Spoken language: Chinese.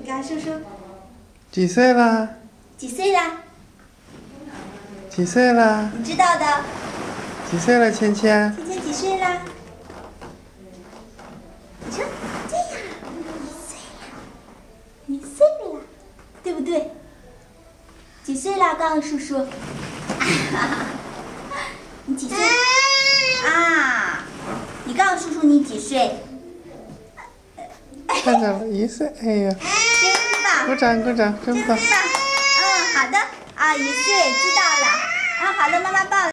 你告诉叔叔几岁啦？几岁啦？几岁啦？你知道的。几岁了，芊芊？芊芊几岁啦？你说对呀，一岁了，一岁了，对不对？几岁啦？告诉叔叔。你几岁？啊！你告诉叔叔你几岁？看到了，一岁。哎呀！鼓掌鼓掌，真棒！嗯，好的。阿姨，对知道了。啊，好的，妈妈抱。